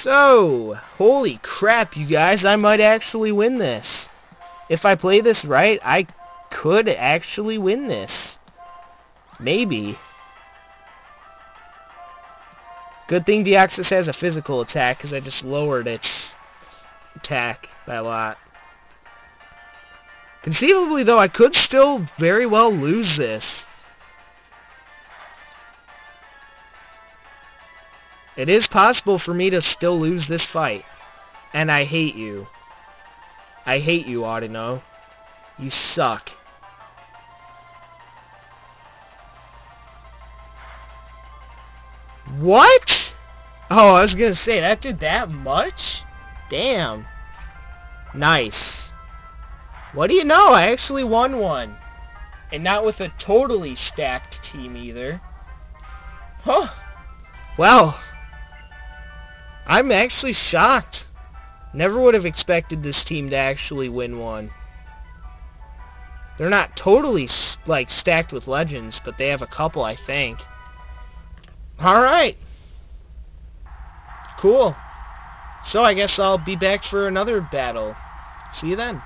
So, holy crap, you guys, I might actually win this. If I play this right, I could actually win this. Maybe. Good thing Deoxys has a physical attack, because I just lowered its attack by a lot. Conceivably, though, I could still very well lose this. It is possible for me to still lose this fight. And I hate you. I hate you, Audino. You suck. What? Oh, I was gonna say, that did that much? Damn. Nice. What do you know? I actually won one. And not with a totally stacked team either. Huh. Well, I'm actually shocked. Never would have expected this team to actually win one. They're not totally, like, stacked with legends, but they have a couple, I think. Alright. Cool. So I guess I'll be back for another battle. See you then.